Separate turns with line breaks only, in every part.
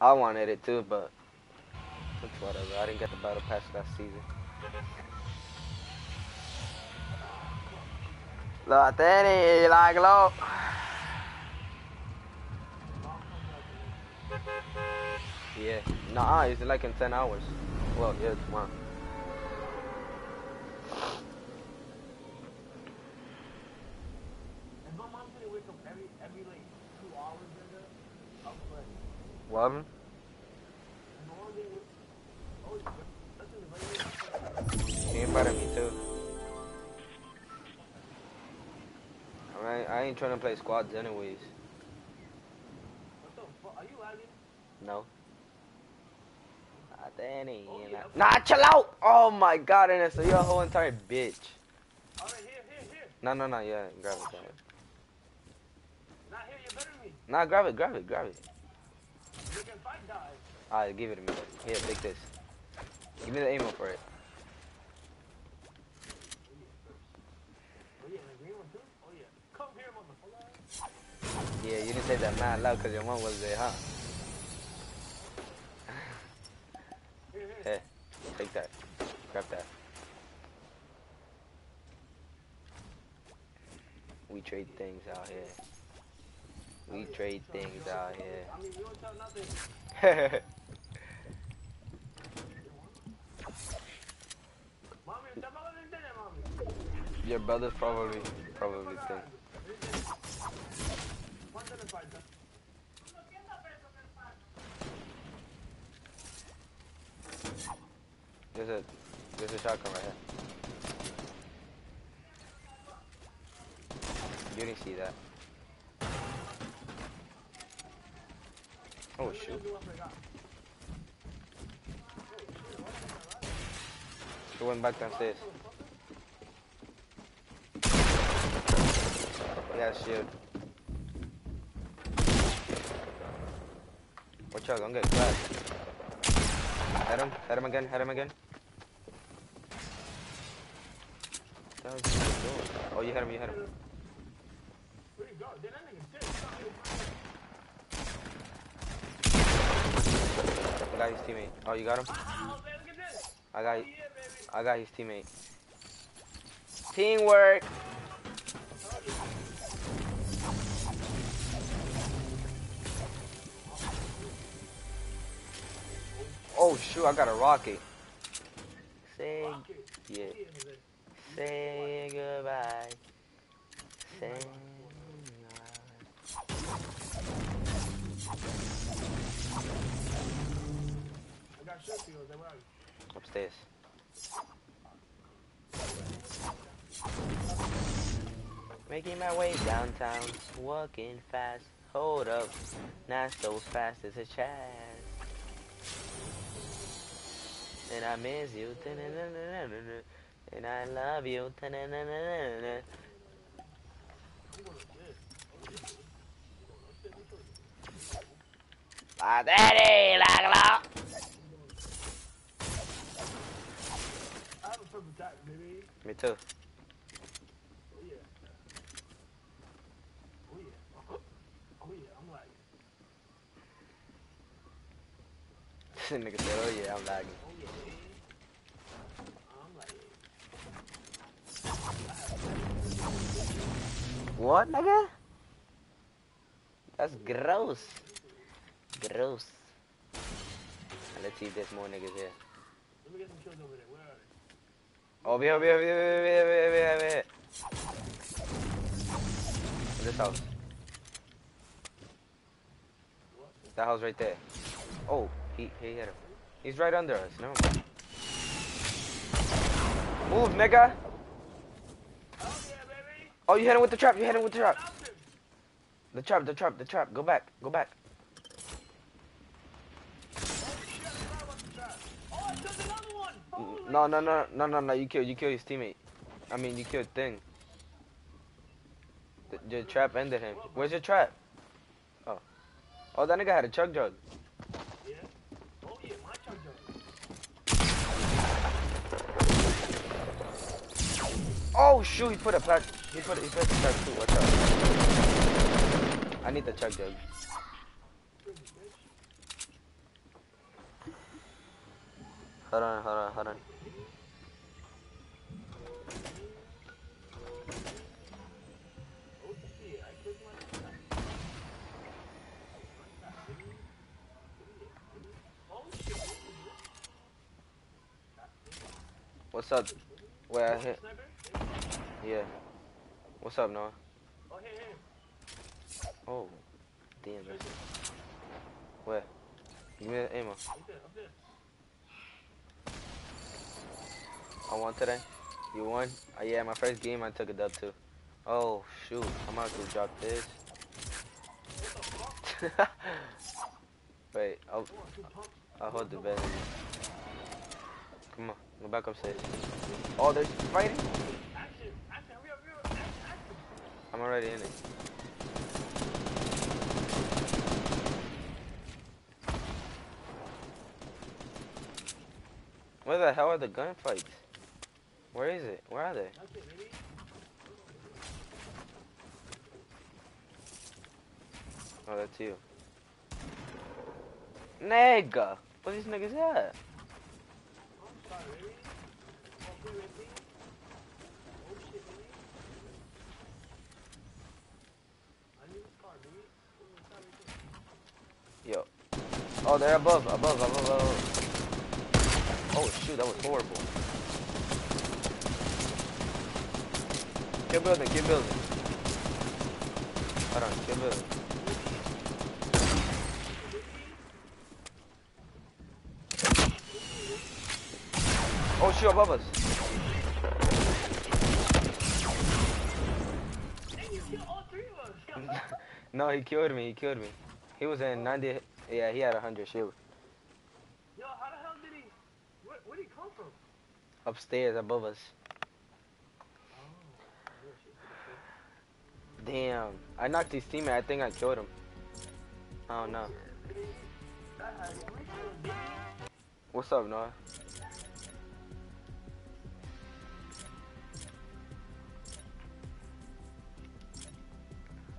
I wanted it too, but it's whatever. I didn't get the battle pass last season. Lo tenis, lo. Yeah. Nah, it's like in 10 hours. Well, yeah, tomorrow. What He I, ain't trying to play squads anyways.
Are you lagging?
No. Ah, Not any. Oh, yeah. Nah, chill out! Oh my god, and so you're a whole entire bitch.
Alright, here, here, here.
No, no, no, yeah, grab it, grab it.
Not here, you better me.
Nah, grab it, grab it, grab it.
You can fight die.
Alright, give it to me. Here, take this. Give me the ammo for it. Yeah, you didn't say that mad loud because your mom was there, huh? Mm-hmm. Hey, take that. Grab that. We trade things out here. We trade things out here.
I mean, you don't tell nothing.
Your brother's probably, probably think. There's a there's a shotgun right here. You didn't see that. Oh shoot. He went back downstairs. Yeah, shield. Out, I'm getting crashed. Hit him, hit him again, hit him again. Oh, you hit him, you hit him. I got his teammate. Oh, you got him? I got, I got his teammate. Teamwork. Oh shoot, I got a rocket. Say, yeah. Say goodbye. Say. Upstairs. Making my way downtown, walking fast. Hold up, not so fast as a chest. And I miss you, and I love you. Ah, daddy, la la. Me too. Nigga said, oh yeah, I'm lagging.
Oh yeah. I'm like.
What, nigga? That's gross. Gross. Let's see if there's more niggas here.
Let me get some kills over there. Where are they?
Oh, over here, over here, over here, over here, over here, over here. In this house. That house right there. Oh, he, he hit him. He's right under us. No. Move, nigga. Oh, you hit him with the trap. You hit him with the trap. The trap, the trap, the trap. Go back. Go back. No, no, no, no, no, no. You killed, you killed his teammate. I mean, you killed Thing. The, the trap ended him. Where's your trap? Oh. Oh, that nigga had a chug jug.
Oh yeah, my chug jug.
Oh shoot, he put a plat. He put, he put a plat too. Watch out. I need the chug jug. Hold on, hold on, hold on. What's up? Where I hit? Yeah. What's up, Noah?
Oh, hey, hey.
Oh, damn. Where? Give me the ammo.
Up there, up there.
I won today. You won? Uh, yeah, my first game I took a dub too. Oh shoot, I'm about to drop this. Wait, I'll,
Come on, two pumps.
I'll hold the bed. Come on, go back upstairs. Oh, there's fighting?
Action, action, hurry up, hurry up. Action, action.
I'm already in it. Where the hell are the gunfights? Where is it? Where are they? Oh, that's you. Nigga! What these niggas at?
I'm sorry, baby. Oh, play with me. Oh shit, baby. I need a car, baby. Oh, sorry, baby.
Yo. Oh, they're above, above, above, above. Oh shoot, that was horrible. Keep building, keep building. Hold on, keep building. Oh shoot, above us.
Hey, you killed all three of us.
no, he killed me, he killed me. He was in 90, yeah, he had a 100 shield.
Yo, how the hell did he? Where, where'd he come from?
Upstairs, above us.
Oh.
Damn. I knocked his teammate, I think I killed him. I don't know. What's up, Noah?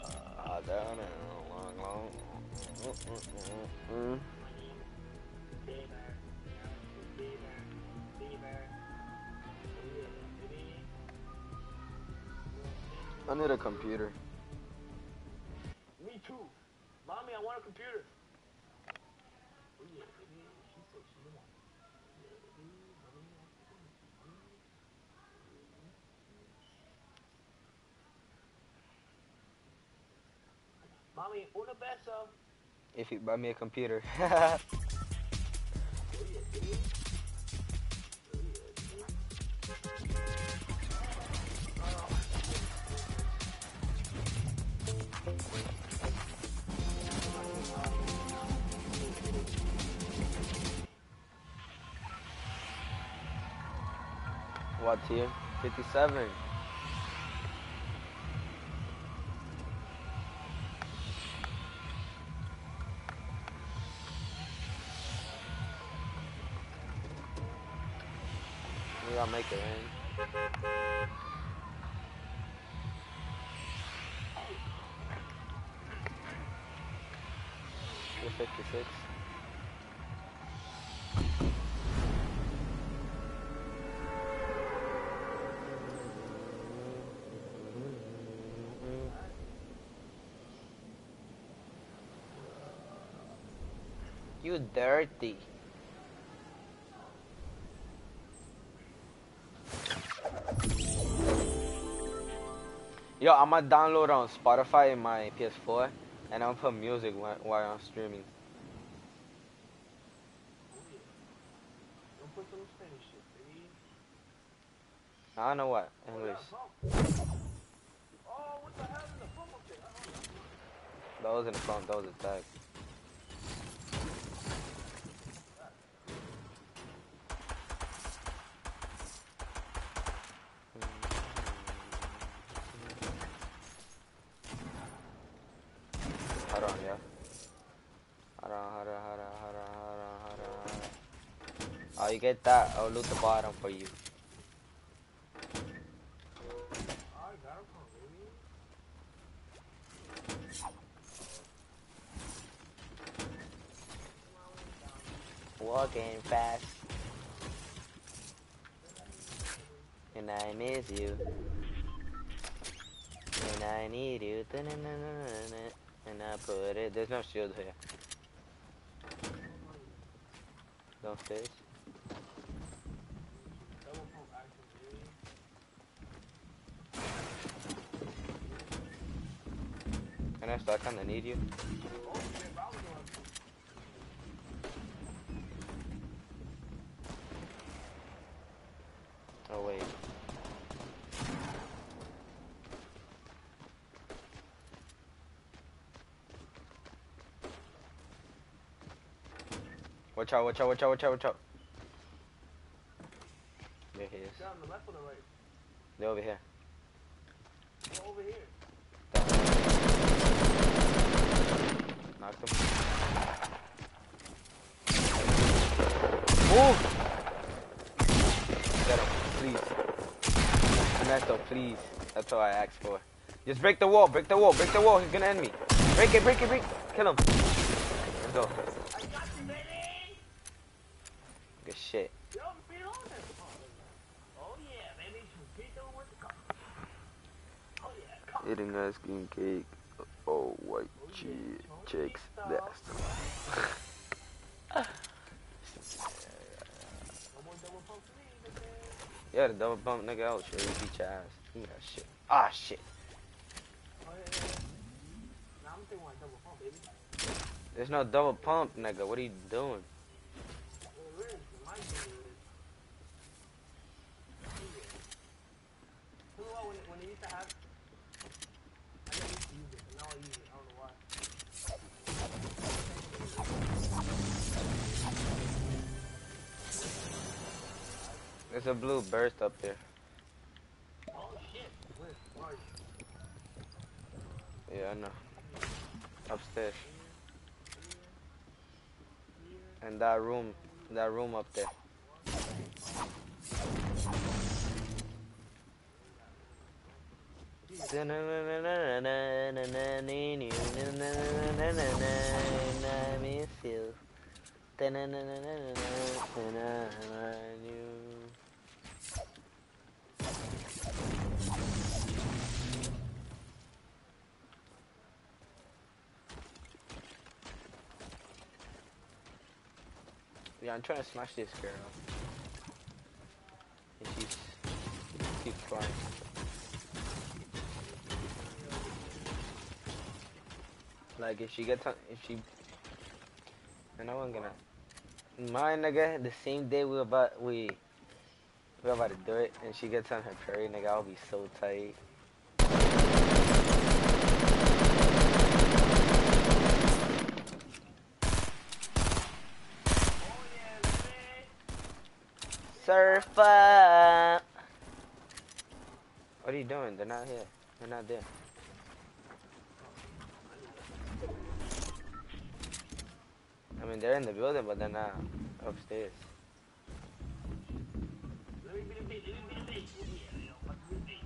Ah, down and long, long. I need a computer.
Me too. Mommy, I want a computer. Yeah, baby. She said she didn't want it. Yeah, baby. Mommy wants a computer. Mommy, una beso.
If you buy me a computer. what tier? 57. Dirty. Yo, I'm gonna download on Spotify in my PS4, and I'm gonna put music while, I'm streaming. I don't know what English. That was in the front. That was a tag. Hold on, yeah. Hold on, hold on, hold on, hold on, hold on, hold on, hold on. You get that? I'll loot the bottom for you. Walking fast. And I miss you. And I need you. And I put it. There's no shield here. Downstairs.
Double pump action, baby.
And I still kinda need you.
Oh, shit, bro, I was going
wait. Watch out, watch out, watch out, watch out, watch out. There he is.
down the left or the right?
They're over here.
Go over here.
Knocked. Move! Get him, please. Ernesto, please. That's all I asked for. Just break the wall, break the wall, break the wall. He's gonna end me. Break it, break it, break Kill him. Let's go. Good shit. Eating ice cream cake. Oh, white cheese. Chicks. That's
me, baby.
Yeah, the double bump nigga out. You beat your ass. That shit. Ah, shit.
One.
There's no double pump, nigga. What are you doing?
When, when they used to have,
There's a blue burst up there.
Oh shit! Where?
Yeah, I know. Upstairs. And that room, that room up there. I miss you. Yeah, I'm trying to smash this girl. And she's keeps flying. Like if she gets on, if she, and I wasn't gonna. My nigga, the same day we about we we about to do it, and she gets on her prairie, nigga, I'll be so tight.
Oh yeah, baby!
Surf up. What are you doing? They're not here. They're not there. I mean, they're in the building, but they're not upstairs.
Let me be the bitch, let me be the bitch. Yeah, yo, fuck you, bitch.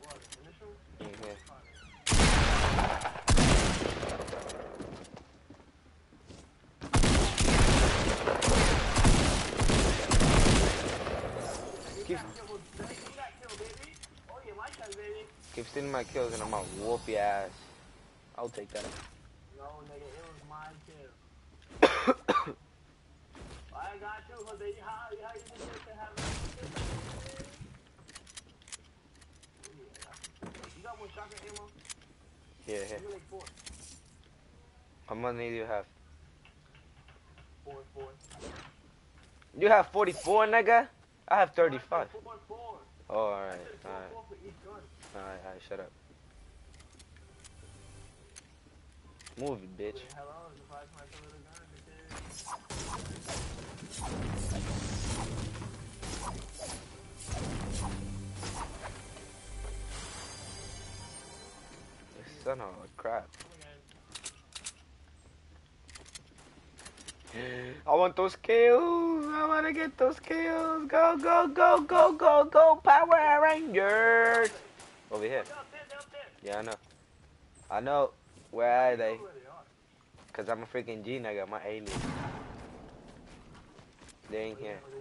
What, initial?
In here.
You
Keep-
got killed, baby. You got killed, baby. Oh yeah, my turn, baby.
Stealing my kills, and I'm gonna whoop your ass. I'll take that.
No, nigga, it was. I got you, cause they, how, how you supposed to have You got more shotgun ammo?
Here, here.
Give me like four.
How much need you have?
Four, four.
You have 44, nigga? I have 35.
Four, four, four.
Oh, alright,
I said four,
alright.
four for each gun.
Alright, alright, shut up. Move it, bitch. Son of a crap. I want those kills. I want to get those kills. Go, go, go, go, go, go, Power Rangers. Over here. Yeah, I know. I know. Where are they?
Where they are.
Cause I'm a freaking G nigga, an alien. They ain't here.
Yeah.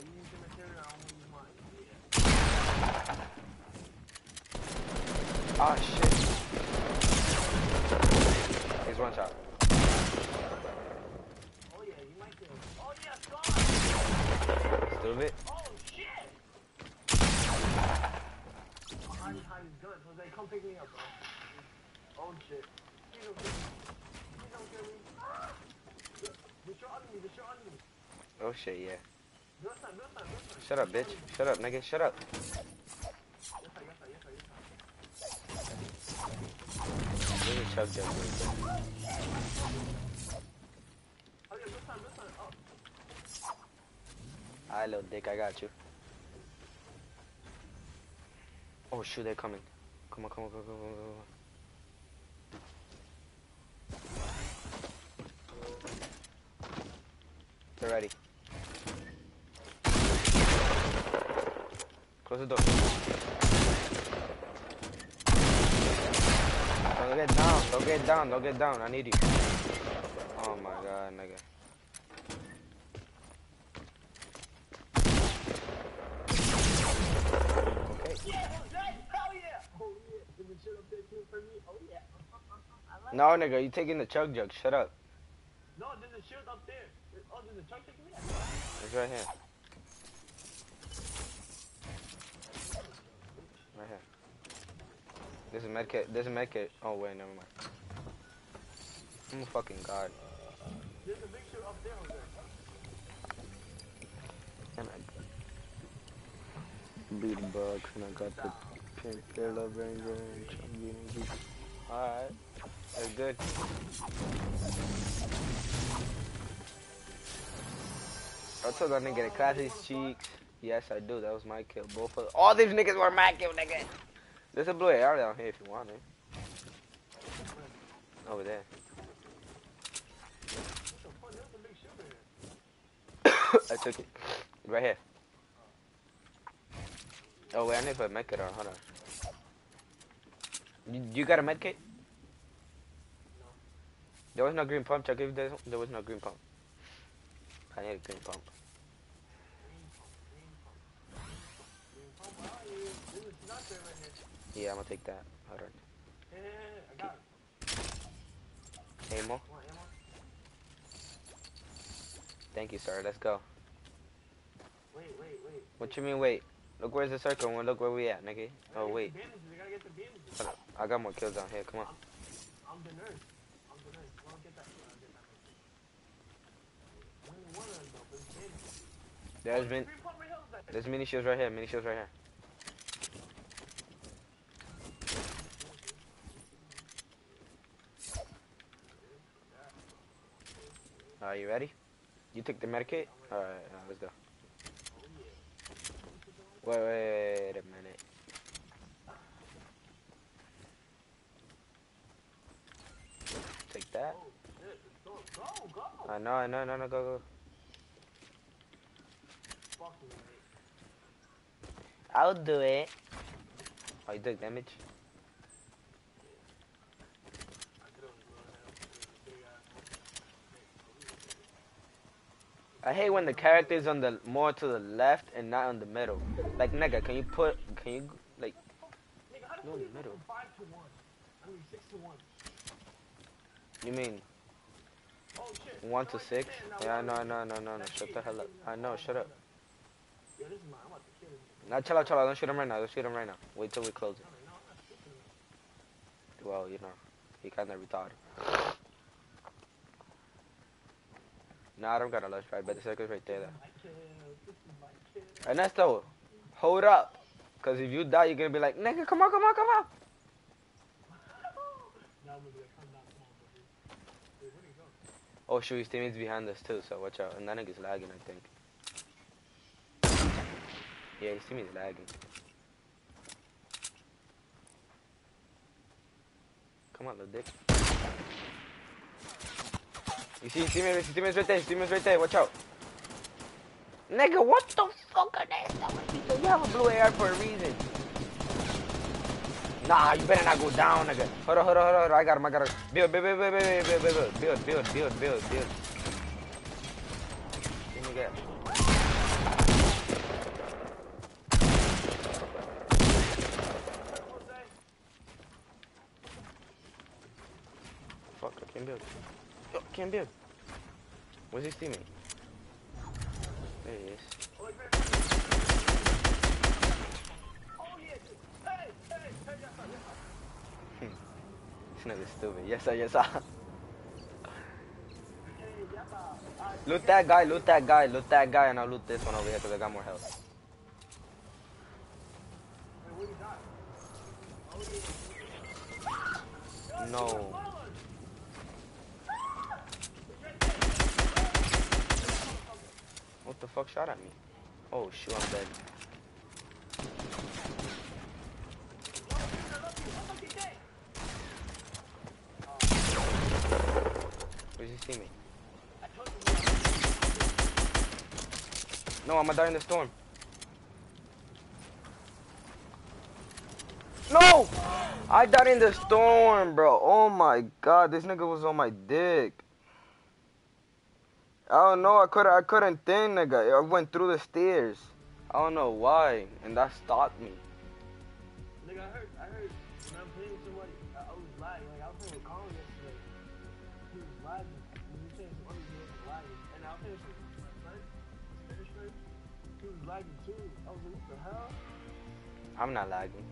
Oh shit. He's one shot.
Oh yeah, you might Scar!
Stupid.
Oh Oh shit,
yeah. Shut up, bitch. Shut up, nigga. Shut up.
Time. Oh.
there. Alright, little dick, I got you. Oh shoot, they're coming. Come on, come on, come on, come on, come on. They're ready. Close the door. Don't get down, don't get down, don't get down. I need you. Oh my god, nigga. Okay.
Yeah, Jose! Hell yeah! Oh yeah. Did the shit up there for me? Oh yeah. Uh, uh, uh, I like
No, nigga, you taking the chug jug. Shut up.
No, there's a shield up there. Oh, there's a truck taking me?
It's right here. Right here. There's a medkit. There's a medkit. Oh wait, never mind. I'm a fucking god.
There's a big shield up there, Jose.
And I beat the bugs, and I got the Love and Chunky and Geek. Alright, that's good. I told that nigga to clap his cheeks. Yes, I do. That was my kill. Both of all these niggas were my kill, nigga. There's a blue AR down here if you want it. Over there. I took it. Right here. Oh wait, I need to put a medkit on. Hold on. You, you got a medkit?
No.
There was no green pump. Check if there, there was no green pump. I need a green pump.
Green pump. Green pump. Yeah. There's a sniper right here.
Yeah, I'm gonna take that. Hold on.
Yeah, yeah, yeah, I got it.
Ammo.
Ammo?
Thank you, sir. Let's go.
Wait, wait, wait.
What you mean, wait? Look where's the circle and look where we at, nigga. Oh, wait.
I gotta get the bandages.
Hold up. I got more kills down here. Come on.
I'm the nurse. I'm the nurse. Well, get that. I'll get that. I'm only one of them though, but it's bandages.
There's been
Green pump right here, Jose.
there's mini shields right here. Mini shields right here. Are you ready? You took the medicate? Alright, let's go. Wait, wait, a minute. Take that. I know, I know, no, no, go, go. I'll do it. Oh, you took damage?
I could've blown that up with a big ass.
I hate when the character is on the more to the left and not on the middle. Like nigga, can you put can you like No, in the middle.
mean one.
you mean to six? Yeah, no, no, no, no, no. Shut the hell up. I know. Shut up. Now chill out, chill out. Don't shoot him right now. Don't shoot him right now. Wait till we close it. Well, you know, he kind of retarded. Nah, I don't got a left right, but the circle's right there. Though. Ernesto, hold up. Cause if you die, you're gonna be like, nigga, come on, come on, come on. Oh shoot, his teammates behind us too, so watch out. And that nigga's lagging, I think. Yeah, his teammate's lagging. Come on, little dick. You see his teammates, his teammates right there, his teammates right there, watch out. Nigga, what the fuck are they doing? You have a blue AR for a reason. Nah, you better not go down, nigga. Hold on, hold on, hold on. I got him, I got him. Build, build, build, build, build, build, build, build, build, build, build, build. Give me that. Fuck, I can't build. Can't build. Where's his teammate? There he is.
Sir.
This stupid. Yes, sir, yes, sir. Loot that guy, loot that guy, loot that guy, and I'll loot this one over here because I got more health. No. What the fuck shot at me? Oh shoot, I'm dead. Where's his teammate? No, I'm gonna die in the storm. No! I died in the storm, bro. Oh my god, this nigga was on my dick. Oh, I don't know, I couldn't I couldn't think, nigga. I went through the stairs. I don't know why, and that stopped me.
Nigga, I heard, I heard when I'm playing with somebody, I, I was lagging. Like, I was playing with Colin yesterday. He was. He was saying some other dude was lagging. And I was playing with my Spanish friend. He was lagging too. I was like, what the hell?
I'm not lagging.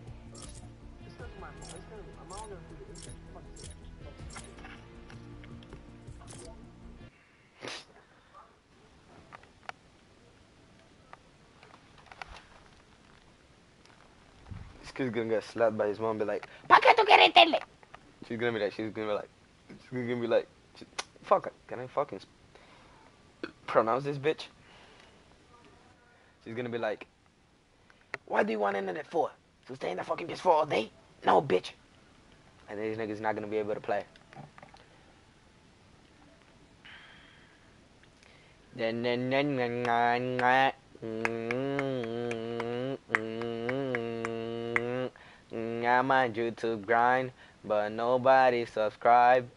Kid's gonna get slapped by his mom and be like, ¿Pa qué tú quieres tele? She's gonna be like, she's gonna be like, she's gonna be like, fuck it. Can I fucking pronounce this bitch? She's gonna be like, why do you want internet for? To stay in the fucking PS4 all day? No, bitch. And these niggas not gonna be able to play. I'm on YouTube grind, but nobody subscribe.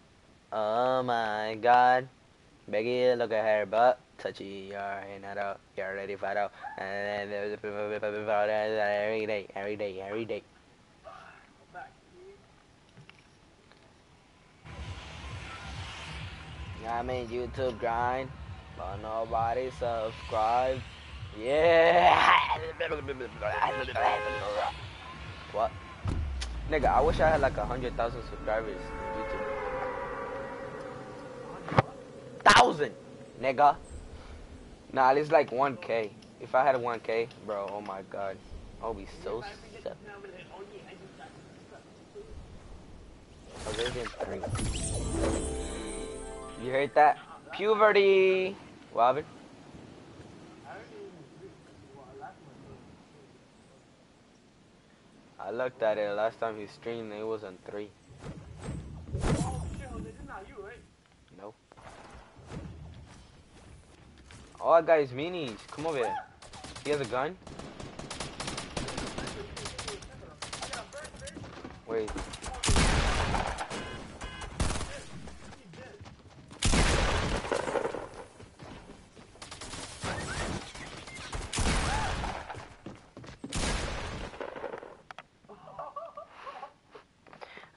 Oh my god. Becky, look at her butt. Touchy, you're in it out. You're ready for out. And then every day, every day, every day. I'm in YouTube grind, but nobody subscribe. Yeah. What? Nigga, I wish I had like a hundred thousand subscribers on YouTube. Thousand, nigga. Nah, it's like 1k. If I had 1k, bro, oh my god, I'll be so set. There's in three. You heard that? Puberty. What happened?
I heard it was three. Well, last one.
I looked at it last time he streamed. It was on three.
Oh, right?
No. All I got is minis. Come over here. He has a gun. Wait.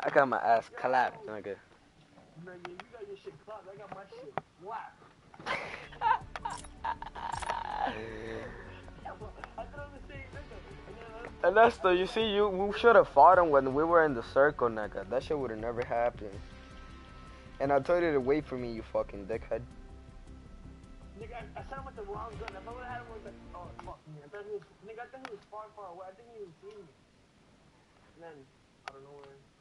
I got my ass clapped, nigga.
Man, you got your shit clocked. I got my shit whacked. I thought I was the same nigga. And then I-
And that's the, you see, you we should have fought him when we were in the circle, nigga. That shit would have never happened. And I told you to wait for me, you fucking dickhead.
Nigga, I, I shot him with the wrong gun. If I would have had him with the. Oh, fuck me. I thought he was. Nigga, I thought he was far, far away. I think he was seeing me. And then, I don't know where.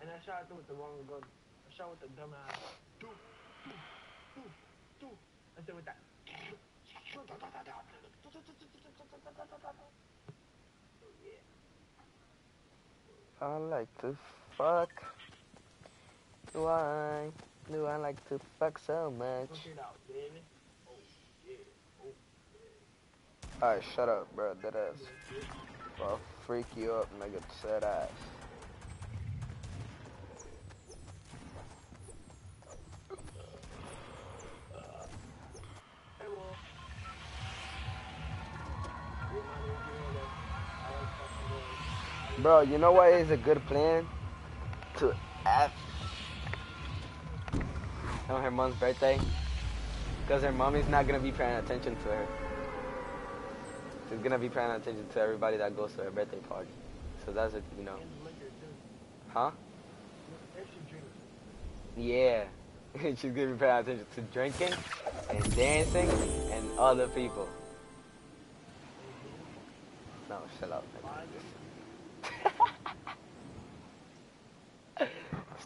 And I shot him with the wrong gun. I shot with the dumbass. Doo, doo, doo, doo. I said with that.
I like to fuck. Do I? Do I like to fuck so much?
Out. Oh, yeah. Oh,
Alright, shut up, bro. That ass. I'll freak you up, nigga. Sad ass. Bro, you know what is a good plan? To F on her mom's birthday. Because her mommy's not going to be paying attention to her. She's going to be paying attention to everybody that goes to her birthday party. So that's what, you know.
And liquor too.
Huh?
If she drinks.
Yeah. She's going to be paying attention to drinking and dancing and other people. No, shut up. this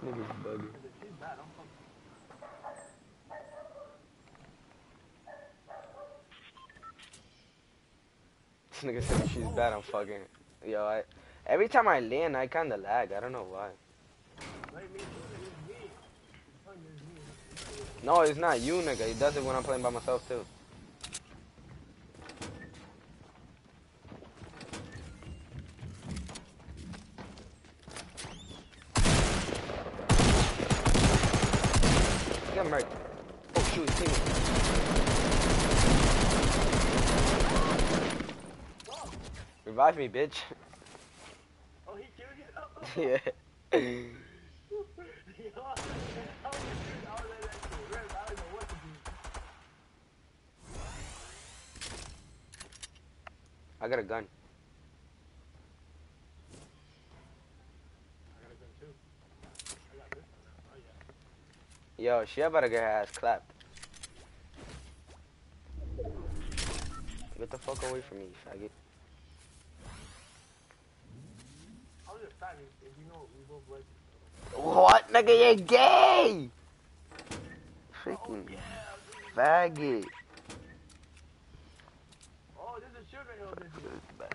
nigga's. This nigga said she's bad, I'm fucking. Yo, I. Every time I land, I kinda lag. I don't know why. No, it's not you, nigga. He does it when I'm playing by myself, too. Got murked. Oh, shoot, he's teaming. Revive me, bitch.
Oh, he killed you?
yeah.
I was I was
Yo, she about to get her ass clapped. Get the fuck away from me, faggot. What, nigga? You're gay! Freaking faggot.
Oh,
there's
a
children over best?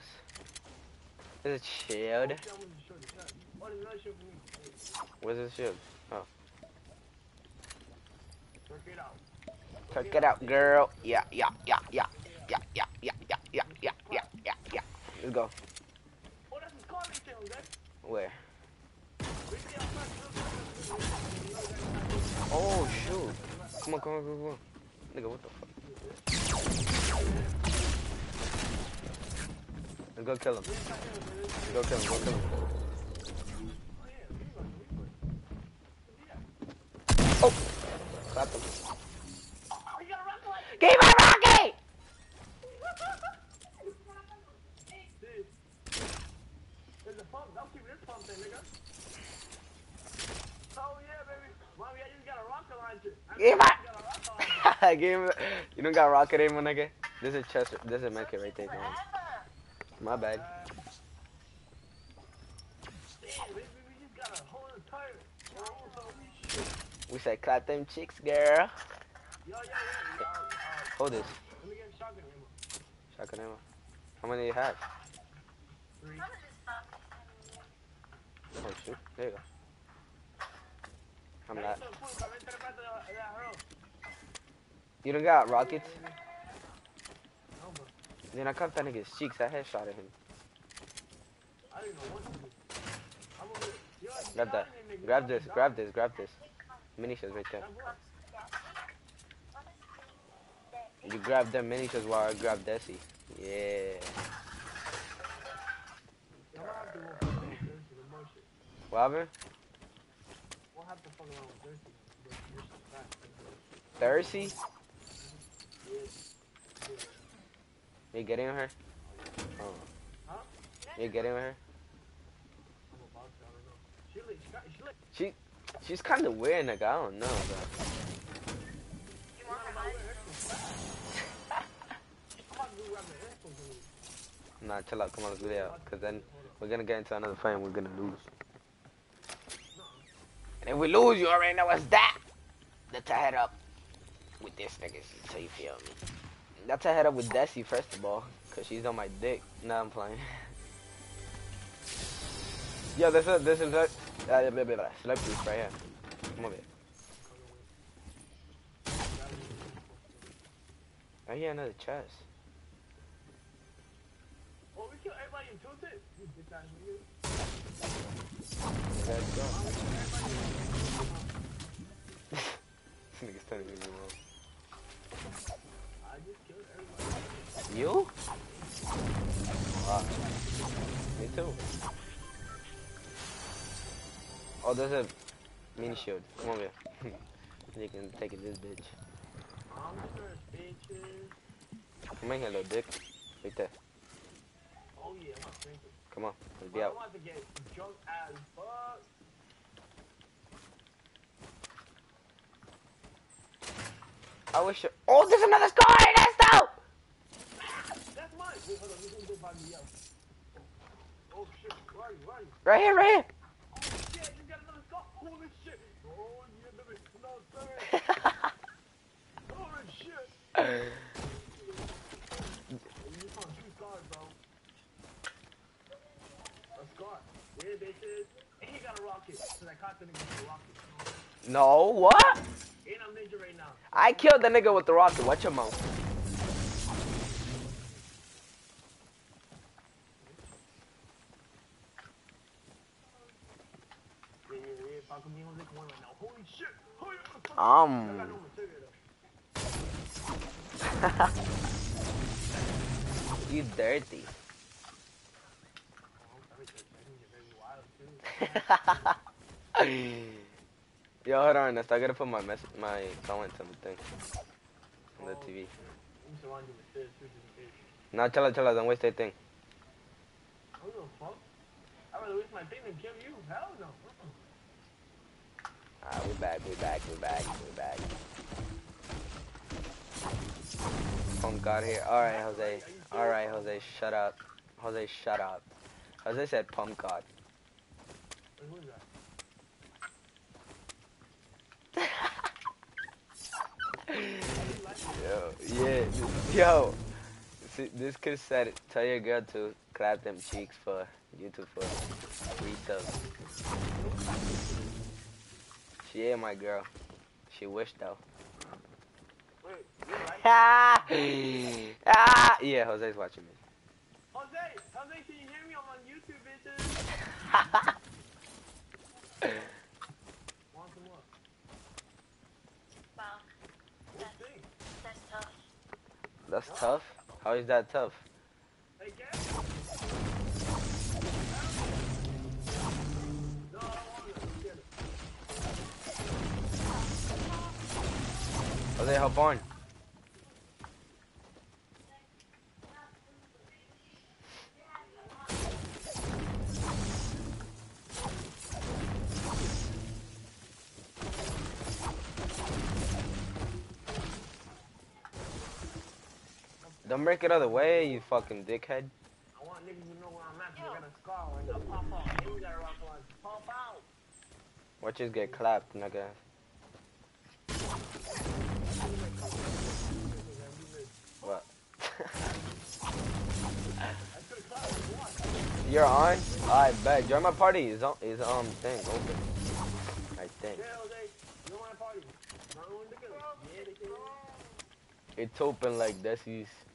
There's a shield.
Where's the shield? Check it out, girl. Yeah, yeah, yeah, yeah. Yeah, yeah, yeah, yeah, yeah, yeah, yeah, yeah, yeah. Let's go. Where? Oh, shoot. Come on, come on, come on, come on. Nigga, what the fuck? Let's go kill him. Let's go kill him, go kill him.
Oh, yeah, we got it, we got it.
Clap him.
You got a rocket launcher!
Give my rocket!
There's a pump. Don't keep this pump there, nigga. Oh, yeah, baby. Mommy, I just got a rocket launcher.
Give
just
my-
got a rocket launcher.
Give him. You don't got rocket aim, my nigga. This is chest. This is medkit right there. Don't. My bad.
Uh, Damn, baby, we just got a whole entire. Holy shit.
We say clap them cheeks, girl. Hold this.
Shotgun ammo.
How many do you have?
Three.
Oh, shoot. There you go. I'm not. You don't got rockets? Then I cut that nigga's cheeks. I headshot at him. Grab that. Grab this. Grab this. Grab this. Miniatures right there. You grab them miniatures while I grab Desi. Yeah. What happened?
Thirsty?
You getting with her? Oh. You getting with her?
She
she's kind of weird, nigga. I don't know, bro.
To to.
Nah, chill out. Come on, let's do that. Cause then we're gonna get into another fight and we're gonna lose. And if we lose, you already know what's that. Let's head up with this nigga. So you feel me? That's a head up with Desi first of all, cause she's on my dick. Nah, I'm playing. Yo, this is this is a Uh, blah, blah, slurp juice right here. Come over here. Right here, another chest.
Oh, we kill everybody in Tilted? You bitch ass nigga.
Let's go. Oh, this nigga's telling me wrong.
I just killed everybody.
You? Wow. Me too. Oh, there's a mini shield. Come over here. you can take it, this bitch. Come in here, little dick. Right there.
Oh yeah, I'm not drinking.
Come on, let's be
But I
out.
want to get drunk as fuck.
I wish. Oh, there's another scar. That's dope.
That's mine. Wait, hold on. By me out. Oh shit. Where are?
Right here, right here.
Oh shit. You got another skull. Holy shit. Oh yeah, baby. No, sir. Holy shit. You found two scars, bro. A scar. Yeah, bitches. And he got a rocket. Cause I caught the nigga with a rocket.
No, what?
And I'm ninja right now.
I killed the nigga with the rocket. Watch your mouth.
Yeah, wild too.
Yo, hold on. Nest. I gotta put my mess my comments on the thing on the TV.
I'm surrounded with this. This is bitch.
Now, chala, chala. Don't waste that thing.
I give a fuck. I'd rather waste my thing than kill you. Hell no.
Ah, we back. We back. We back. We back. Punk got here. All right, Jose. All right, Jose. Shut up. Jose, shut up. Jose said pump god.
Wait, who is that?
Yo, yeah, yo. See, this kid said, tell your girl to clap them cheeks for YouTube for three subs. She ain't my girl. She wished though.
Wait, you right?
ah, ah, yeah, Jose's watching me.
Jose! Jose, can you hear me? I'm on YouTube, bitches. Want some what?
Wow,
What thing?
that's tough.
That's tough. How is that tough?
Hey, Gary? No, I don't it.
Jose, hop on. Don't break it other way, you fucking dickhead.
I want niggas to know where I'm at. 'cause I got a scar when I pop out. And we got a rock on. Pop out.
Watch this get clapped, nigga. What? You're on? I bet. Join my party. Is on is um thing open. I think.
Yeah, Jose. You know my party. Not only the girls. Yeah, they can.
It's open like this is
Yo, Jose.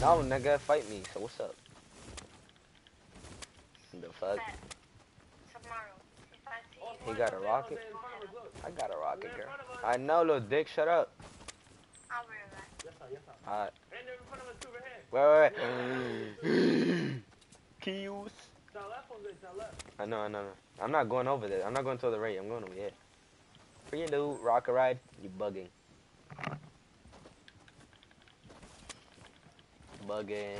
No nigga, fight me. So what's up? The fuck? He got a rocket? I got a rocket, girl. I know, little dick. Shut up. Alright. Wait, wait, wait.
Left.
I know, I know, I know. I'm not going over there. I'm not going to the right. I'm going over here. You, dude, rocket ride. You bugging. Bugging.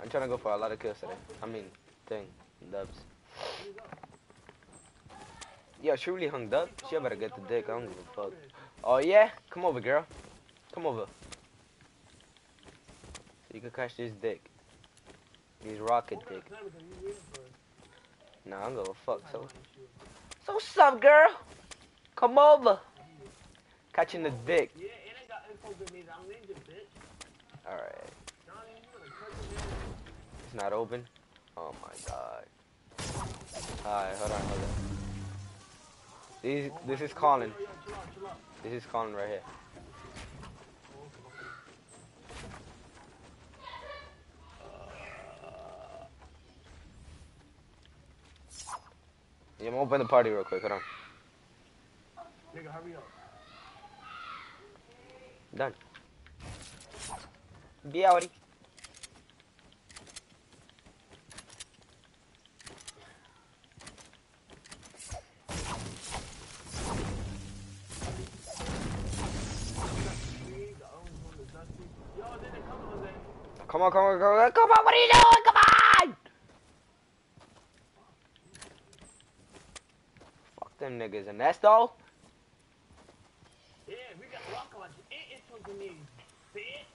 I'm trying to go for a lot of kills today. I mean, thing, dubs. Yeah, she really hung up. She better get the dick. I don't give a fuck. Oh yeah, come over, girl. Come over. So you can catch this dick. These rocket dick. Nah, I don't give a fuck. So, so what's up, girl? Come over. Catching the dick.
Yeah, and I got info grenades. I'm ninja, bitch.
All right.
Johnny, you gonna cut your man.
It's not open. Oh my god. Alright, hold on, hold on. This, this is Colin.
Yo, yo, chill out, chill out.
This is Colin right here. Yeah, I'm gonna open the party real quick. Hold on.
Nigga, hurry up.
Done. Ve ahorita. Come on, come on, come on, come on, what are you doing? Come on! Fuck them niggas. And that's?
Yeah, we got rock on. It is something new. See it?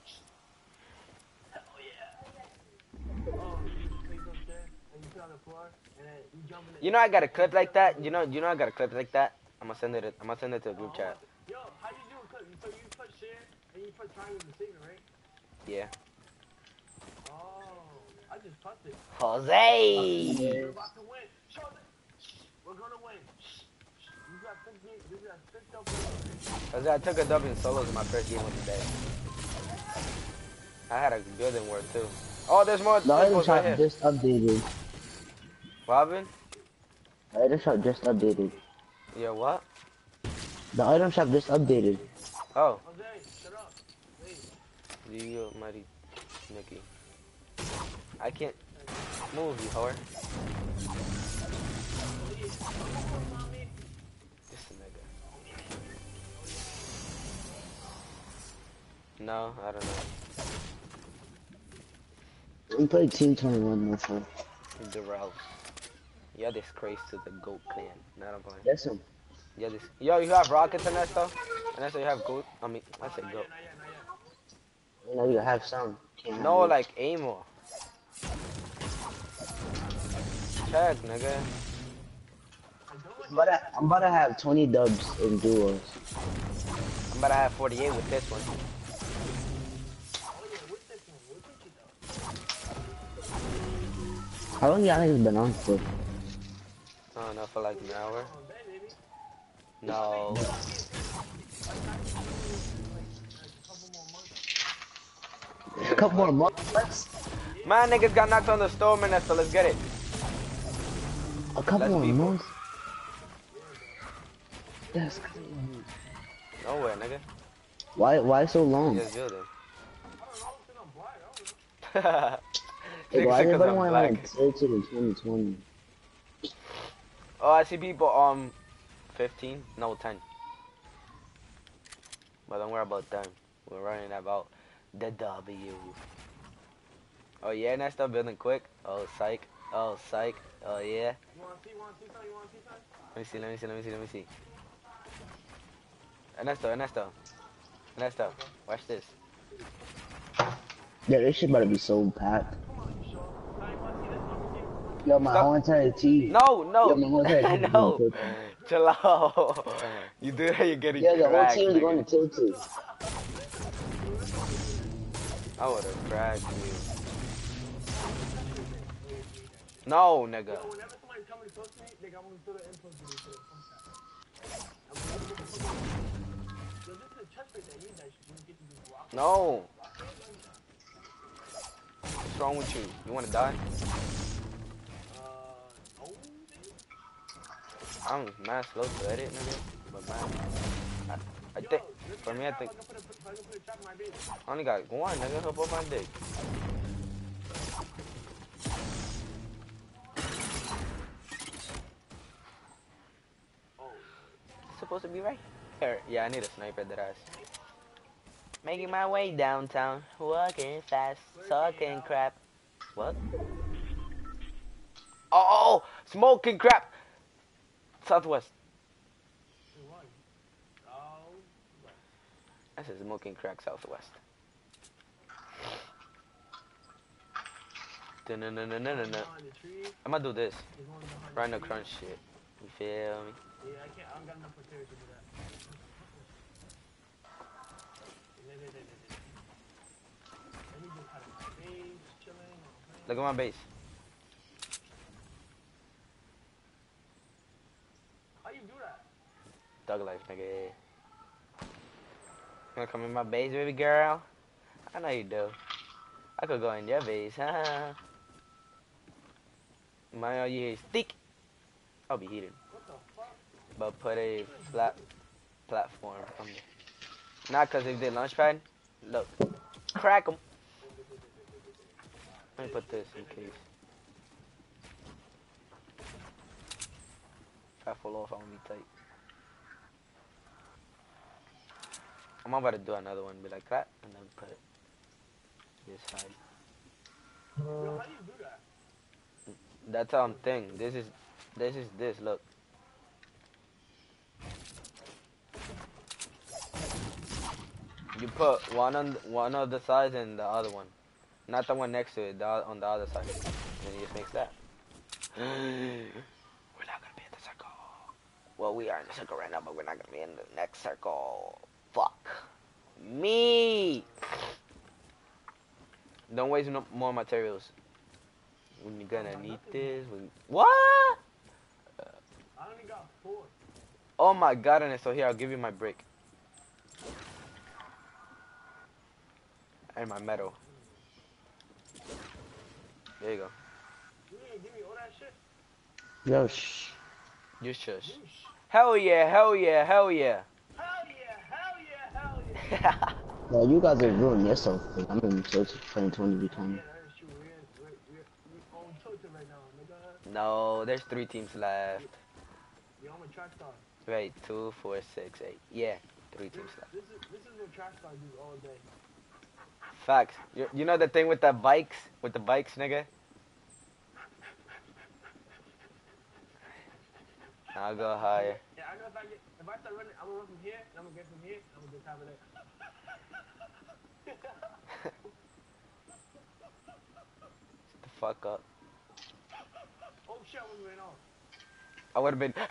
Floor, and then you jump in the
You know I got a clip like that? You know you know I got a clip like that? I'm gonna send it I'm gonna send it to a group oh, chat.
Yo, how you do a clip? So you put share, and you put triangle to signal, right?
Yeah.
Oh, I just pressed it.
Jose!
We're about to win. We're gonna win. You got 50, you got 50 up
Cause I took a dub in solos in my first game of the day. I had a building war too. Oh, there's more.
The
There's
item
more
shop
right here.
just updated.
Robin?
The item shop just updated.
Yeah, what?
The item shop just updated.
Oh,
shut up. Wait.
you mighty Mickey. I can't move, you whore. This nigga. No, I don't know.
We played Team 21 though, so.
The Ralphs. Yeah, disgrace to the goat clan. Not I'm playing.
That's him.
Yeah, this. Yo, you have rockets in that stuff? And that's what you have goat. I mean, I said goat.
yet, not yet, not yet.
You know, you have some. Can't
No, like Amor. Check, nigga.
I'm about, to, I'm about to have 20 dubs in duos.
I'm about to have 48 with this one.
Yeah, what's this one? What's this though?
How long y'all been on for?
I don't know, for like an hour. No.
A couple more months?
My niggas got knocked on the storm and so let's get it.
A couple
Less
more months? That's crazy.
Nowhere, nigga.
Why, why so long?
Just building.
Hey, why everybody want to search it in 2020?
Oh, I see people, um, 15? No, 10. But don't worry about them. We're running about the W. Oh, yeah, and that stuff building quick. Oh, psych. Oh, psych. Oh, yeah. Let me see, let me see, let me see, let me see. Ernesto, Ernesto. Ernesto, watch this.
Yeah, this shit about to be so packed.
Come on, you sure? Now you wanna see this? Wanna see?
Yo, my
Stop.
team.
No, no.
Man, what's that?
no. Chill out. You do that, you're getting
Yeah, the whole
cracked.
team is
nigga.
going to tilt to.
I would have cracked you. No, nigga.
Yo, whenever somebody's coming close to me, they got one to the info to this shit. Fuck that. I'm gonna get the fuck out. Yo, this is a chest plate that you need that shit. You get to do rock.
No. What's wrong with you? You wanna die?
Uh, no, baby.
I'm mad slow to edit, nigga. But man, I, I think, for me, I think,
I can put a, I can put a trap in my base.
I only got one, nigga. Help up my dick.
Oh,
It's supposed to be right here. Yeah, I need a sniper that ass. Making my way downtown, walking fast, sucking crap. What? Oh, smoking crap. Southwest.
who won? Oh,
I said smoking crack southwest. I'm gonna do this. Rhino crunch shit. You feel me?
Yeah, I can't. I don't got enough material to do that.
Look at my base.
How you do that?
Thug life, nigga. You wanna come in my base, baby girl? I know you do. I could go in your base, huh? My all you hear is thick. I'll be heated. But put a flat platform on there. Not cause if they launch pad, look, crack them. Let me put this in case. If I fall off, I'm gonna be tight. I'm about to do another one, be like that, and then put this side.
Yo, how do you do that?
That's um thing. This is this is this. Look. You put one on one of the sides and the other one, not the one next to it. The, on the other side, and you just mix that. we're not gonna be in the circle. Well, we are in the circle right now, but we're not gonna be in the next circle. Fuck me. Don't waste no more materials. When you're gonna need this. When... What?
I oh only got four.
Oh my god, and so here, I'll give you my brick. And my metal. There you go.
You didn't give me all that shit.
Yo, shh.
You shush. Hell yeah, hell yeah, hell yeah.
Hell yeah, hell yeah, hell yeah.
Yo, you guys are ruining yourself. 'cause I'm in so playing 20 v 20.
Yeah, that is true. We're, in, we're, we're, we're on tilted right now, nigga.
no, there's three teams left.
Yo, I'm a track star.
Wait, two, four, six, eight. Yeah, three teams left.
This is this is what track star do all day.
Facts. You, you know the thing with the bikes? With the bikes, nigga? I'll go higher.
Yeah, I know if I get if I start running, I'm gonna run from here, and I'm gonna get from here, and I'm gonna get top of there.
The fuck up.
oh shit, we went off.
I would have been.
Yo,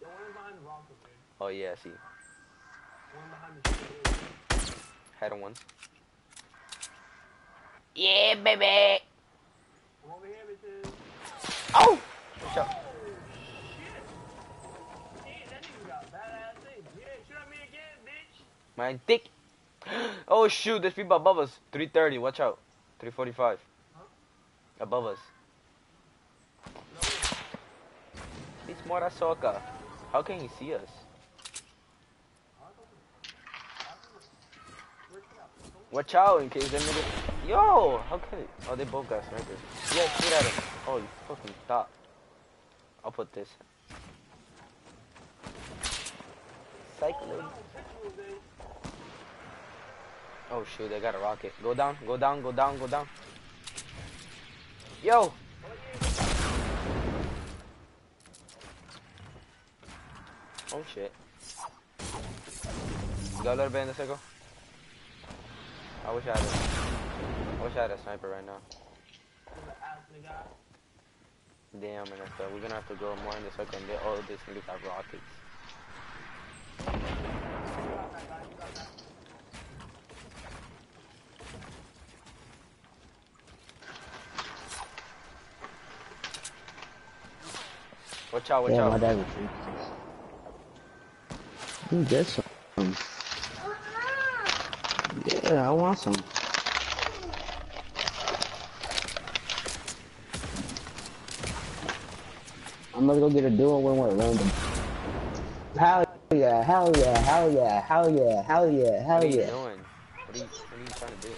one behind the rock, man.
oh yeah, I see.
One behind the.
Had on one. Yeah, baby.
I'm over here, bitches.
Oh. Watch out.
Oh shit! Damn, that nigga got badass things. Yeah, shoot at me again, bitch.
My dick. Oh shoot, there's people above us. 330, watch out. 345. Above us. It's Mora Soka. How can he see us? Watch out in case them niggas. Yo! How can it? Oh, they both got snipers. Yeah, shoot at him. Oh, you fucking thought. I'll put this. Cycling. Oh shoot, they got a rocket. Go down, go down, go down, go down. Yo! Oh shit. Go a little bit in the circle. I wish I had a, I wish I had a sniper right now. Damn, and uh, we're gonna have to go more in the circle and all of these niggas have rockets. Watch out, watch
Yeah, my
out.
dad was You get some. Yeah, I want some. I'm gonna go get a duo when we're random. Hell yeah, hell yeah, hell yeah, hell yeah, hell yeah, hell
What are you
yeah,
doing? What are you, what are you trying to do?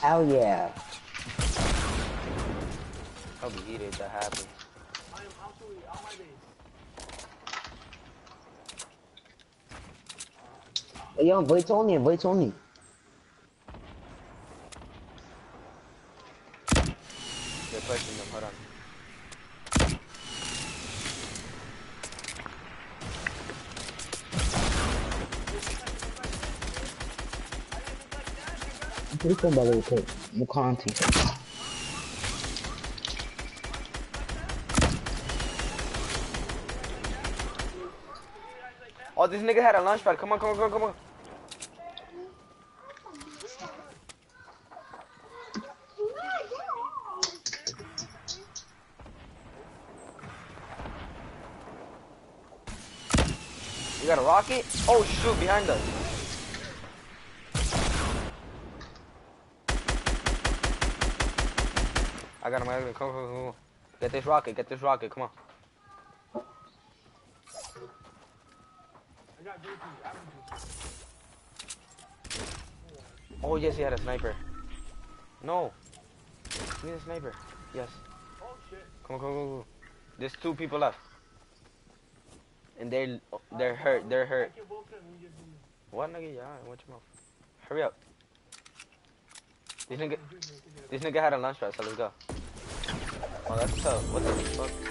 hell yeah.
I'll be heated if that happens.
I am absolutely on my base.
Yo, voice only, voice only.
They're pushing them, hold on.
Por que o bagulho que no content?
Oh, this nigga had a launch pad. Come on, come on, come on, come on. Rocket? Oh shoot, behind us. I got him, I got him. Come, come, come. Get this rocket, get this rocket, come on. Oh yes, he had a sniper. No. Give me the sniper. Yes. Come on, come on, come on. There's two people left. And they're they're hurt. They're hurt. What nigga? Yeah, watch your mouth. Hurry up. This nigga, this nigga had a launch pad, so let's go. Oh, that's tough. What the fuck?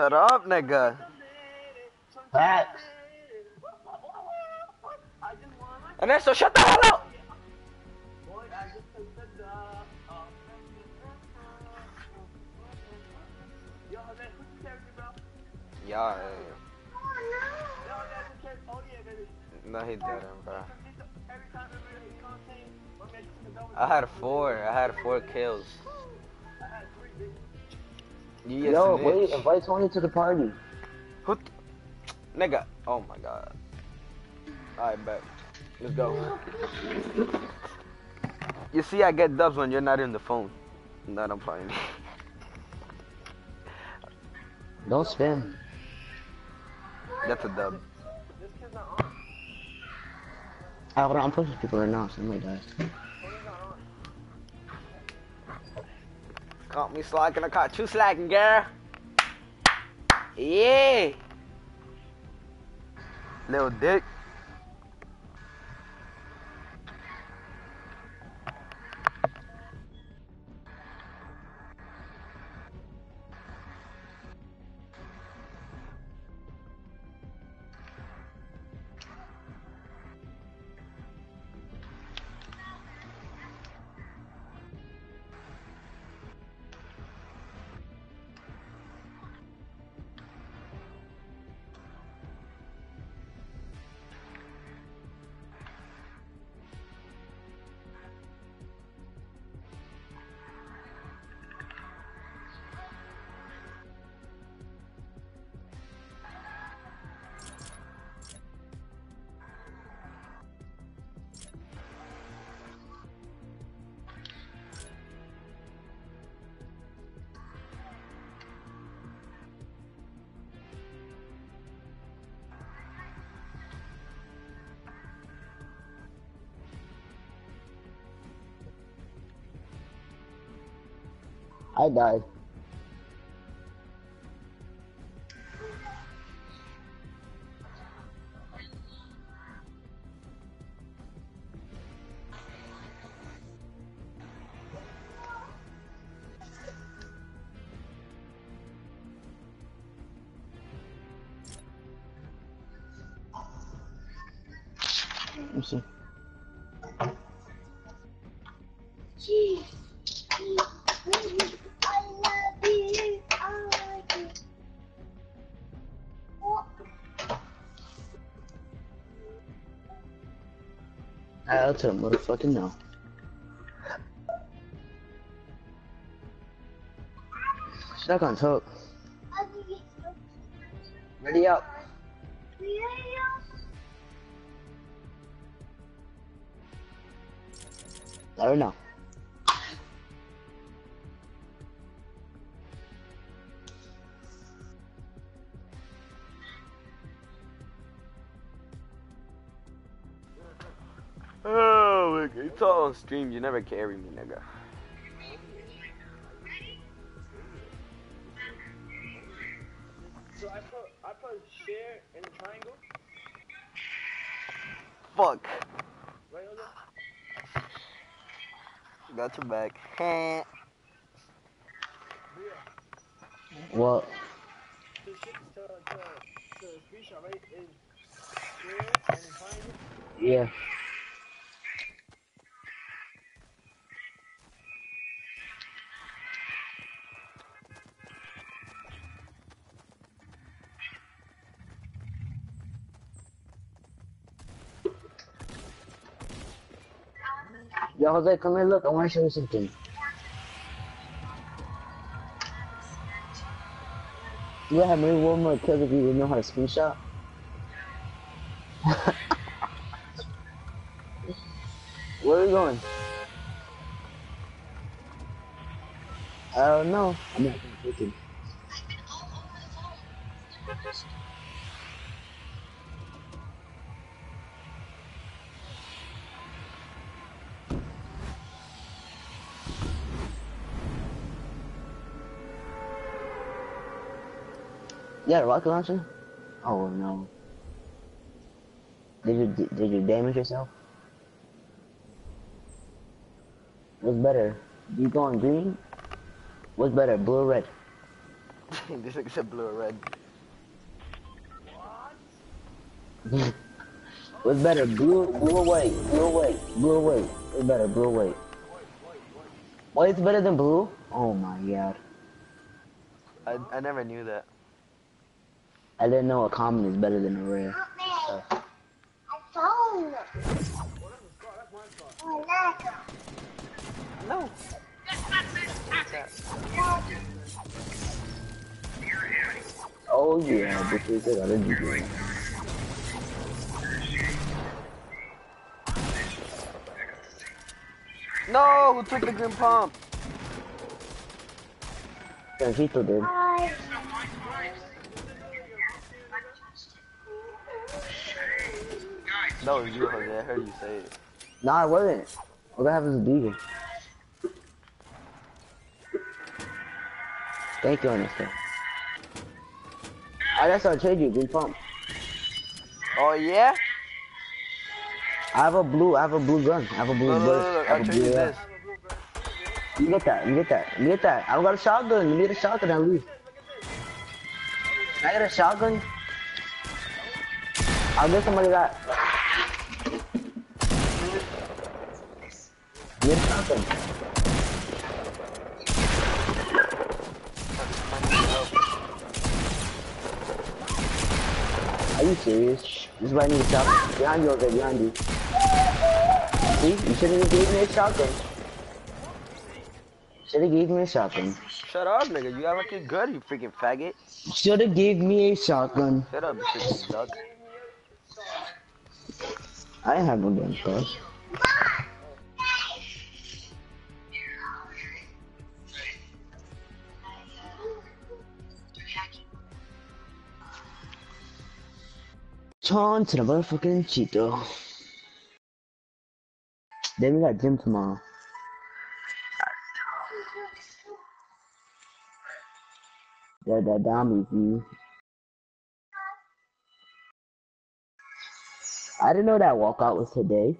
Shut up, nigga.
Facts.
I just want my
shut the hell up!
I just took the dog off. Yo, man, who's the character, bro?
Yeah,
Yo, that's the character. Yeah,
no, he didn't, bro.
Every time I really content, my man just in the double-
I had four. I had four kills. You
Yo,
snitch.
wait, invite Tony to the party.
Who th- Nigga. Oh my god. Alright, bet. Let's go. You see, I get dubs when you're not in the phone. Not I'm playing.
Don't spam.
That's a dub.
This kid's not on.
Ah, hold I'm pushing people right now, so somebody dies.
Tony's
Caught me slacking. I caught you slacking, girl. Yeah. Little dick.
Died. Let me see. I'll tell him motherfucking no. Stuck on top. Ready up. Let her know.
On stream. You never carry me, nigga.
So I put, I put share in the triangle,
Fuck.
right over
Got your back.
Bria,
What?
to shit to, to, to screenshot, right? Is share and triangle.
Yeah. Jose, come here, look, I want to show you something. You would have maybe one more kills if you didn't know how to screenshot. Where are we going? I don't know. I'm not gonna Yeah, rocket launcher? Oh no. Did you did you damage yourself? What's better? You going green? What's better, blue or red?
this looks a blue or red. What?
What's better, blue, blue or white? Blue or white? Blue or white? What's better, blue or white? White's better than blue? Oh my god.
I, I never knew that.
I didn't know a common is better than a rare.
phone.
No.
Oh yeah, this is it. I didn't do it.
No, who took the green pump?
Franquito did.
That was you, Jose. I heard you say it.
Nah, I wasn't. What that happens is Deegan. Thank you, Ernesto. I guess I'll trade you, green pump.
Oh yeah?
I have a blue, I have a blue gun. I have a blue
Look, look,
burst.
look, look.
I have
I'll
a
trade you
blue
this.
You get that, you get that, you get that. I don't got a shotgun. You need a shotgun at least. I got a shotgun? I'll get somebody that. A shotgun. Are you serious? This is why I need a shotgun. Behind you, okay, behind you. See, you shouldn't have gave me a shotgun. Should have gave me a shotgun.
Shut up, nigga. You got like you're good, you freaking faggot.
Should have gave me a shotgun.
Shut up, you freaking duck.
I have no damn car. Turn to the motherfucking Cheeto. Then we got gym tomorrow. That that dummy view. I didn't know that walkout was today.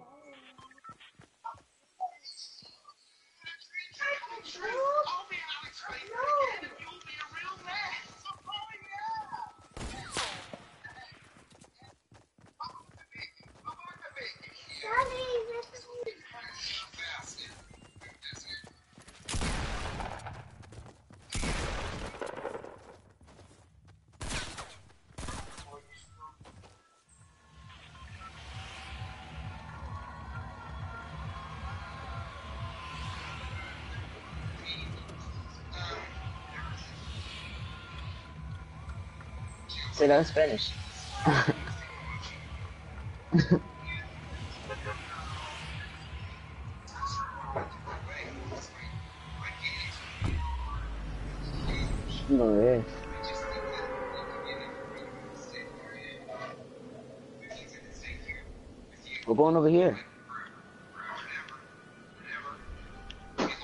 Say that in Spanish. No, yeah. We're going over here.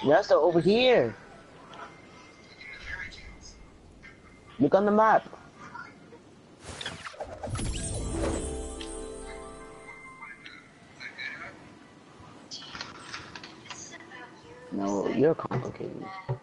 Yes, over here. Look on the map. You're complicated.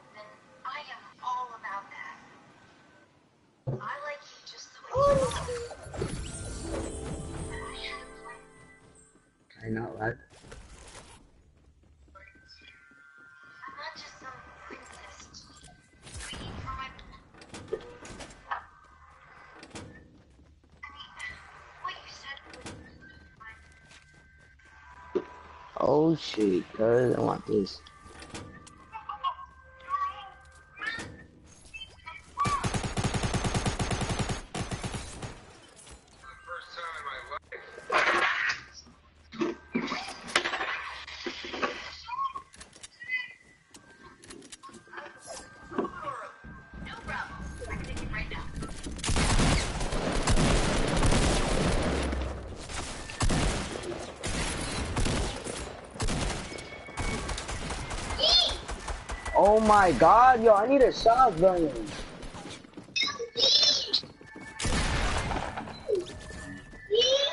My
god, yo, I need a shotgun.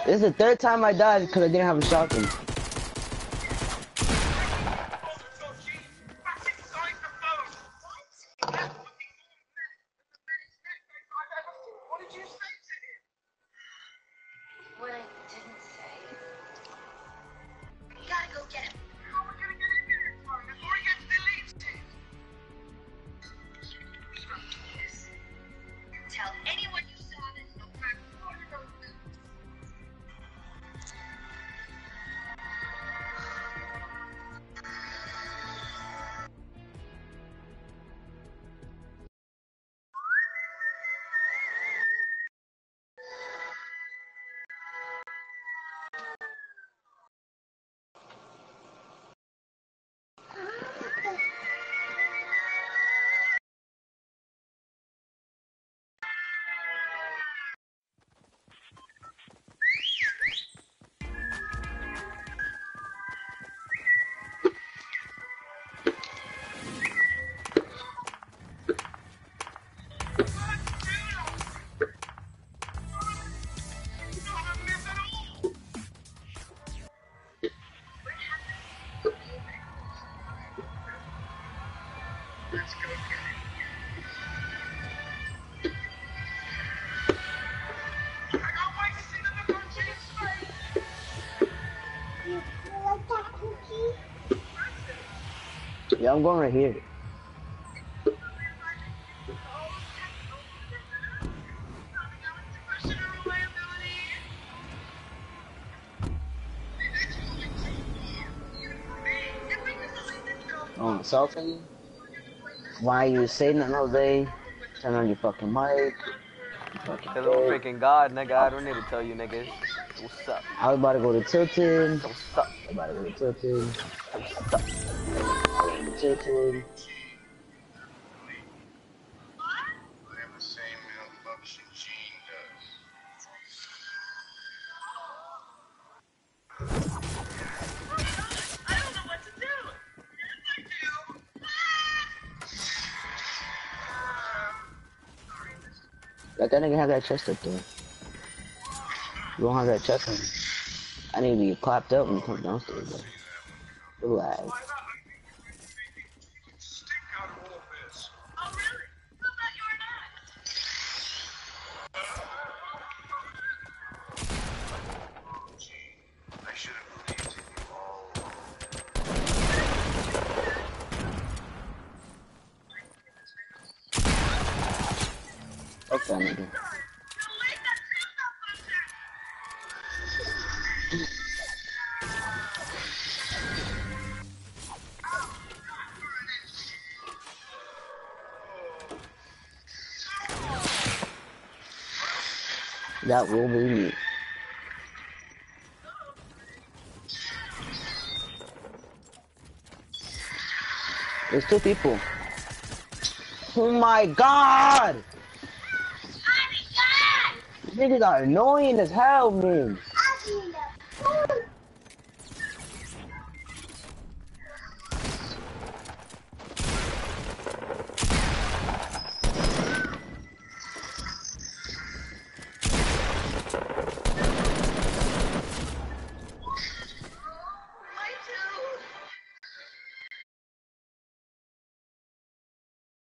This is the third time I died because I didn't have a shotgun. Yeah, I'm going right here. On Oh, insulting? Why you saying that all day? Turn on your fucking mic. Fucking
Cause I'm freaking god, nigga. I don't need to tell you niggas. What's up?
I was about to go to Tilton.
What's up?
I was about to go to Tilton.
What's up?
Let that nigga have that chest up there. You don't have that chest on. I need to get clapped up when you come downstairs. Relax. That will be me. There's two people. Oh my god! Oh These niggas are annoying as hell, man.